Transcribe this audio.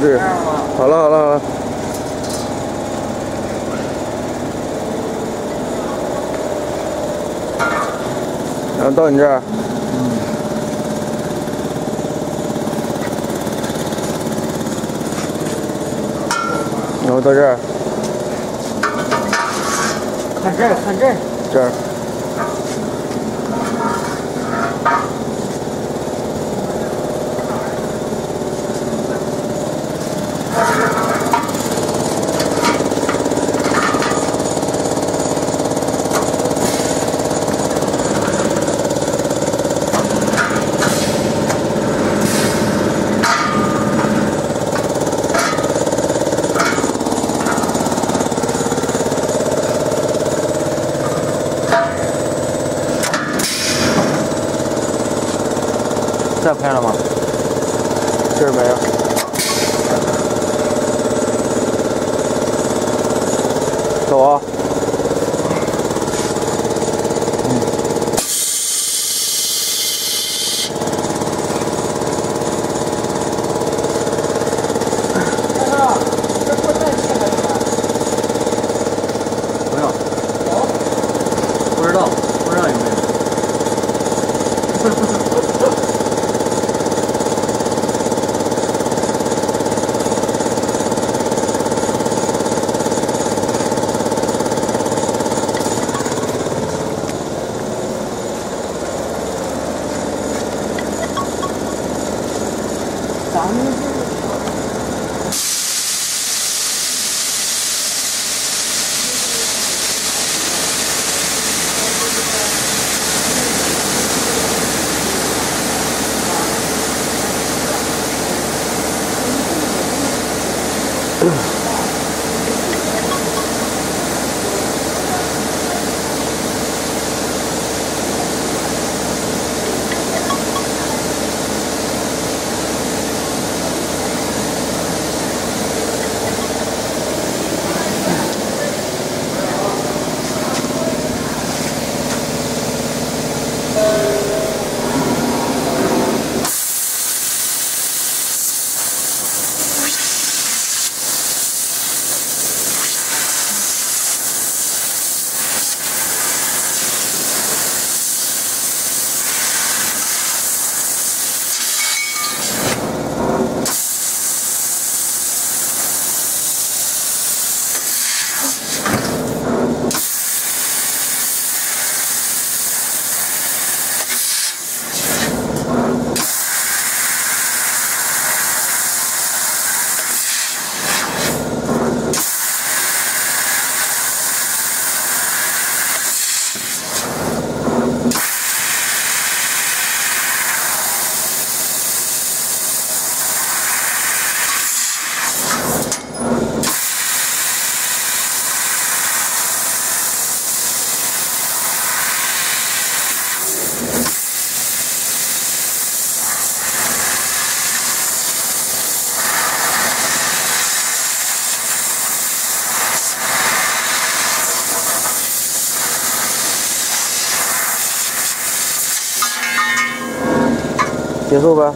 置。好了好了好了。然后到你这儿。然后到这儿。看这儿，看这儿。这儿。再拍了吗？这儿没有。走啊！Ugh. 结束吧。